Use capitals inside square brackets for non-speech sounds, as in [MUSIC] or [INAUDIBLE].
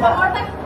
Corta. [LAUGHS]